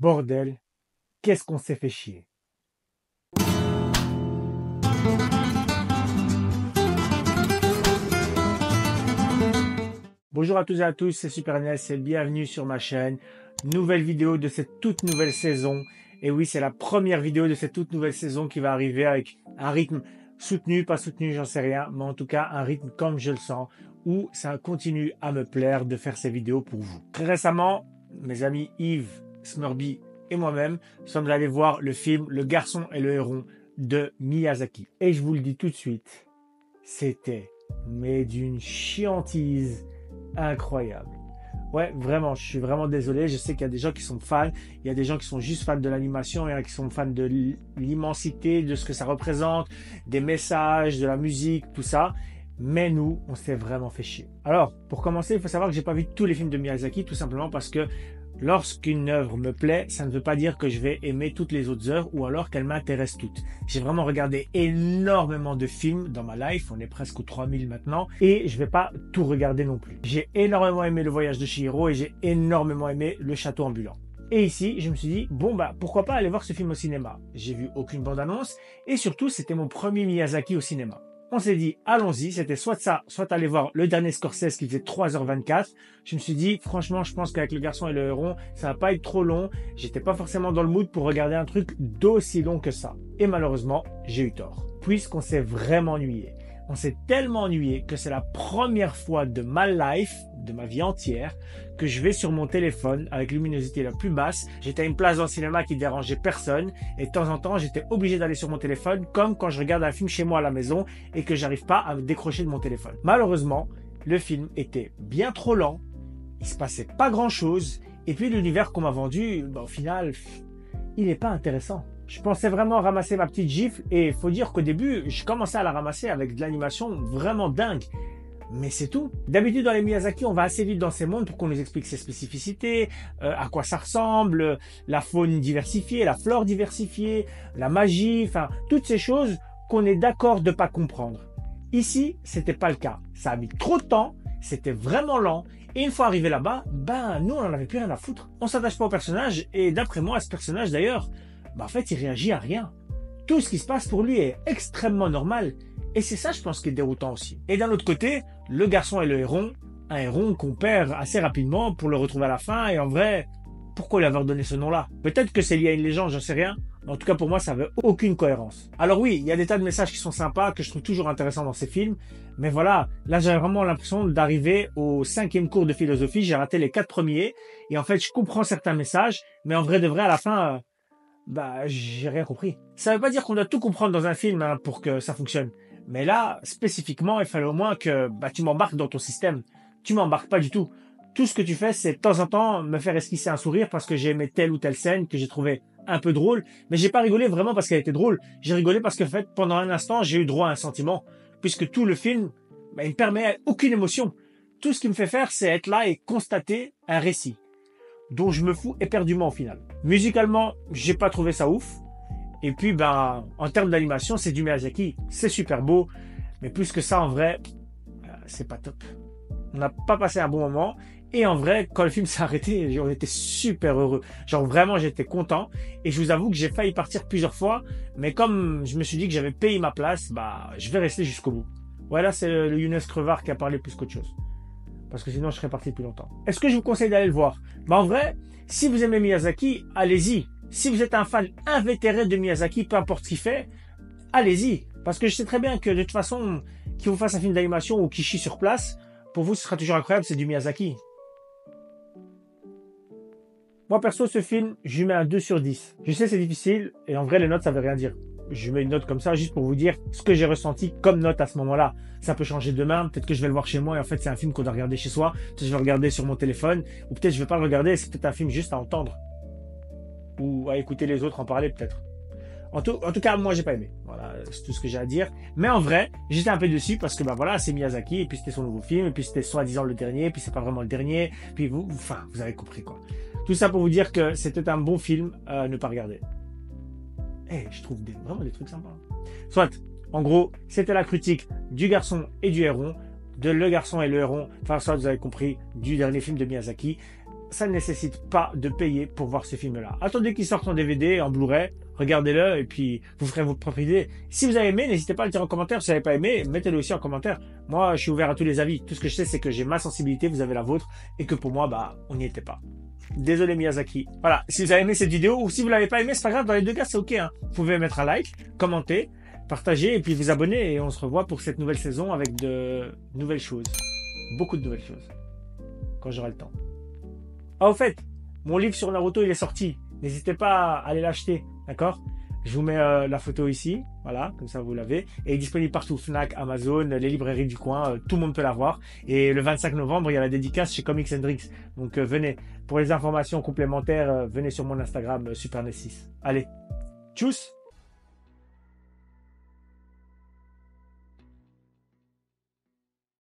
Bordel, qu'est-ce qu'on s'est fait chier? Bonjour à tous et à tous, c'est Super et bienvenue sur ma chaîne. Nouvelle vidéo de cette toute nouvelle saison. Et oui, c'est la première vidéo de cette toute nouvelle saison qui va arriver avec un rythme soutenu, pas soutenu, j'en sais rien, mais en tout cas un rythme comme je le sens, où ça continue à me plaire de faire ces vidéos pour vous. Très récemment, mes amis Yves, Smurby et moi-même sommes allés voir le film Le garçon et le héron de Miyazaki. Et je vous le dis tout de suite, c'était mais d'une chiantise incroyable. Ouais, vraiment, je suis vraiment désolé. Je sais qu'il y a des gens qui sont fans, il y a des gens qui sont juste fans de l'animation, et qui sont fans de l'immensité, de ce que ça représente, des messages, de la musique, tout ça. Mais nous, on s'est vraiment fait chier. Alors, pour commencer, il faut savoir que j'ai pas vu tous les films de Miyazaki, tout simplement parce que Lorsqu'une œuvre me plaît, ça ne veut pas dire que je vais aimer toutes les autres œuvres ou alors qu'elles m'intéressent toutes. J'ai vraiment regardé énormément de films dans ma life, on est presque aux 3000 maintenant, et je vais pas tout regarder non plus. J'ai énormément aimé Le Voyage de Chihiro et j'ai énormément aimé Le Château Ambulant. Et ici, je me suis dit, bon bah pourquoi pas aller voir ce film au cinéma? J'ai vu aucune bande-annonce et surtout c'était mon premier Miyazaki au cinéma on s'est dit, allons-y, c'était soit ça, soit aller voir le dernier Scorsese qui faisait 3h24. Je me suis dit, franchement, je pense qu'avec le garçon et le héron, ça va pas être trop long. J'étais pas forcément dans le mood pour regarder un truc d'aussi long que ça. Et malheureusement, j'ai eu tort. Puisqu'on s'est vraiment ennuyé on s'est tellement ennuyé que c'est la première fois de ma life, de ma vie entière, que je vais sur mon téléphone avec luminosité la plus basse. J'étais à une place dans le cinéma qui dérangeait personne et de temps en temps j'étais obligé d'aller sur mon téléphone comme quand je regarde un film chez moi à la maison et que j'arrive pas à me décrocher de mon téléphone. Malheureusement, le film était bien trop lent, il se passait pas grand chose et puis l'univers qu'on m'a vendu, bah, au final, il n'est pas intéressant. Je pensais vraiment ramasser ma petite gifle et faut dire qu'au début, je commençais à la ramasser avec de l'animation vraiment dingue. Mais c'est tout. D'habitude, dans les Miyazaki, on va assez vite dans ces mondes pour qu'on nous explique ses spécificités, euh, à quoi ça ressemble, la faune diversifiée, la flore diversifiée, la magie, enfin, toutes ces choses qu'on est d'accord de pas comprendre. Ici, c'était pas le cas. Ça a mis trop de temps, c'était vraiment lent, et une fois arrivé là-bas, ben, nous, on n'en avait plus rien à foutre. On s'attache pas au personnage, et d'après moi, ce personnage d'ailleurs, bah, en fait, il réagit à rien. Tout ce qui se passe pour lui est extrêmement normal. Et c'est ça, je pense, qui est déroutant aussi. Et d'un autre côté, le garçon et le héron, un héron qu'on perd assez rapidement pour le retrouver à la fin. Et en vrai, pourquoi lui avoir donné ce nom-là? Peut-être que c'est lié à une légende, j'en sais rien. En tout cas, pour moi, ça n'avait aucune cohérence. Alors oui, il y a des tas de messages qui sont sympas, que je trouve toujours intéressants dans ces films. Mais voilà, là, j'ai vraiment l'impression d'arriver au cinquième cours de philosophie. J'ai raté les quatre premiers. Et en fait, je comprends certains messages. Mais en vrai de vrai, à la fin, euh, bah, j'ai rien compris. Ça veut pas dire qu'on doit tout comprendre dans un film hein, pour que ça fonctionne. Mais là, spécifiquement, il fallait au moins que bah, tu m'embarques dans ton système. Tu m'embarques pas du tout. Tout ce que tu fais, c'est de temps en temps me faire esquisser un sourire parce que j'ai aimé telle ou telle scène que j'ai trouvé un peu drôle. Mais j'ai pas rigolé vraiment parce qu'elle était drôle. J'ai rigolé parce que, fait, pendant un instant, j'ai eu droit à un sentiment. Puisque tout le film, bah, il permet aucune émotion. Tout ce qui me fait faire, c'est être là et constater un récit dont je me fous éperdument au final. Musicalement, j'ai pas trouvé ça ouf. Et puis, ben, en termes d'animation, c'est du Miyazaki. C'est super beau. Mais plus que ça, en vrai, euh, c'est pas top. On n'a pas passé un bon moment. Et en vrai, quand le film s'est arrêté, on était super heureux. Genre vraiment, j'étais content. Et je vous avoue que j'ai failli partir plusieurs fois. Mais comme je me suis dit que j'avais payé ma place, bah, je vais rester jusqu'au bout. Voilà, c'est le Younes Crevard qui a parlé plus qu'autre chose parce que sinon je serais parti depuis longtemps. Est-ce que je vous conseille d'aller le voir? Bah, En vrai, si vous aimez Miyazaki, allez-y. Si vous êtes un fan invétéré de Miyazaki, peu importe ce qu'il fait, allez-y. Parce que je sais très bien que de toute façon, qu'il vous fasse un film d'animation ou qu'il chie sur place, pour vous ce sera toujours incroyable, c'est du Miyazaki. Moi perso, ce film, je lui mets un 2 sur 10. Je sais c'est difficile, et en vrai les notes ça veut rien dire je mets une note comme ça juste pour vous dire ce que j'ai ressenti comme note à ce moment-là. Ça peut changer demain, peut-être que je vais le voir chez moi et en fait c'est un film qu'on doit regarder chez soi, peut-être que je vais le regarder sur mon téléphone, ou peut-être je vais pas le regarder, c'est peut-être un film juste à entendre. Ou à écouter les autres en parler peut-être. En tout, en tout cas, moi j'ai pas aimé. Voilà, c'est tout ce que j'ai à dire. Mais en vrai, j'étais un peu dessus parce que bah voilà, c'est Miyazaki et puis c'était son nouveau film et puis c'était soi-disant le dernier, puis c'est pas vraiment le dernier. Puis vous, enfin, vous avez compris quoi. Tout ça pour vous dire que c'était un bon film à ne pas regarder. Eh, je trouve vraiment des trucs sympas. Soit, en gros, c'était la critique du garçon et du héron, de Le garçon et le héron, enfin, soit vous avez compris, du dernier film de Miyazaki. ça ne nécessite pas de payer pour voir ce film-là. Attendez qu'il sorte en DVD, en Blu-ray, regardez-le et puis vous ferez votre propre idée. Si vous avez aimé, n'hésitez pas à le dire en commentaire. Si vous n'avez pas aimé, mettez-le aussi en commentaire. Moi, je suis ouvert à tous les avis. Tout ce que je sais, c'est que j'ai ma sensibilité, vous avez la vôtre, et que pour moi, bah, on n'y était pas. Désolé Miyazaki. Voilà, si vous avez aimé cette vidéo ou si vous l'avez pas aimé, c'est pas grave, dans les deux cas, c'est ok. Hein. Vous pouvez mettre un like, commenter, partager et puis vous abonner et on se revoit pour cette nouvelle saison avec de nouvelles choses. Beaucoup de nouvelles choses. Quand j'aurai le temps. Ah, au fait, mon livre sur Naruto, il est sorti. N'hésitez pas à aller l'acheter, d'accord? Je vous mets euh, la photo ici, voilà, comme ça vous l'avez. Et disponible partout, Fnac, Amazon, les librairies du coin, euh, tout le monde peut l'avoir. Et le 25 novembre, il y a la dédicace chez Comics Hendrix. Donc euh, venez, pour les informations complémentaires, venez sur mon Instagram, Super 6 Allez, tchuss